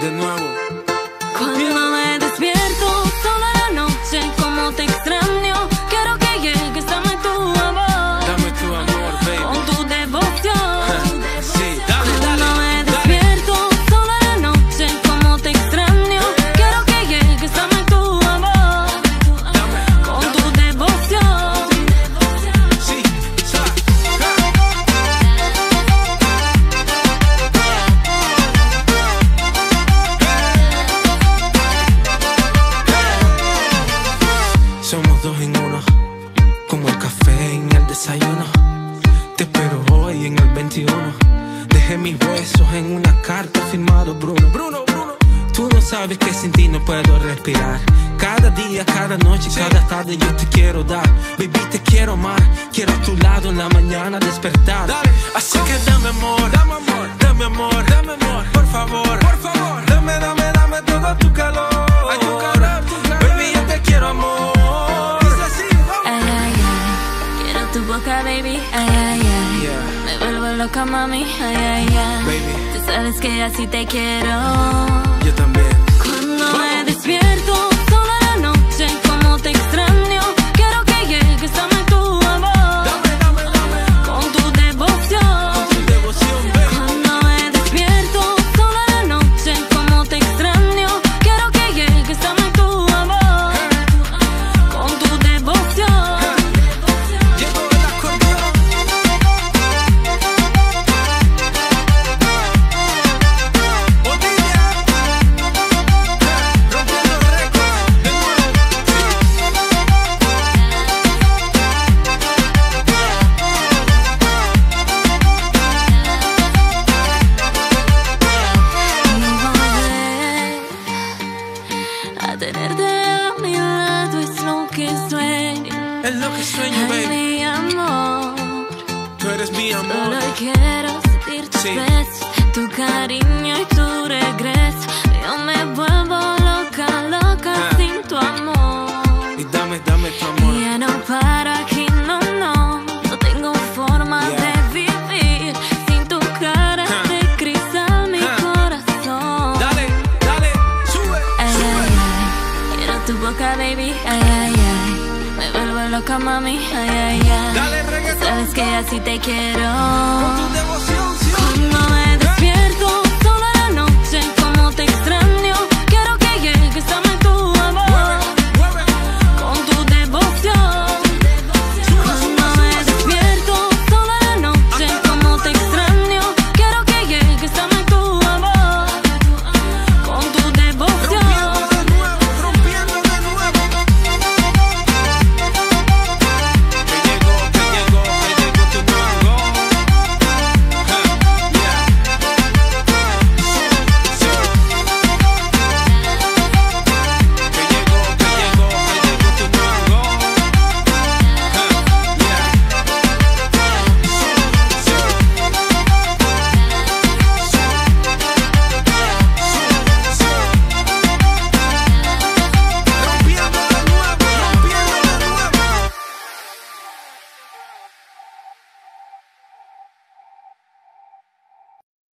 de nuevo. Como el café en el desayuno. Te espero hoy en el 21. Dejé mis besos en una carta firmado Bruno. Bruno, Bruno. Tú no sabes que sin ti no puedo respirar. Cada día, cada noche, cada tarde yo te quiero dar. Baby, te quiero amar. Quiero a tu lado en la mañana despertar. Así que dame amor, dame amor, dame amor, dame amor. Por favor, Boca, baby. Ay, ay, ay. Yeah, Me vuelvo loca, mami. Ay, ay, ay. baby, Tú sabes que así te quiero. yo también. Cuando me despierto Es lo que sueño, Ay, baby. mi amor. Tú eres mi amor. Solo quiero sentir tus Sí. besos, tu cariño y tu regreso. Yo me vuelvo loca, loca Ah. sin tu amor. Y dame, dame tu Y amor. ya no paro aquí, no, no. No tengo forma Yeah. de vivir sin tu cara Ah. de cristal, mi Ah. corazón. Dale, dale, sube, Ay, sube. ay, ay. Quiero tu boca, baby. Loca, mami. Ay, ay, ay. Dale. Sabes que así te quiero. Con tu devoción, sí. Cuando me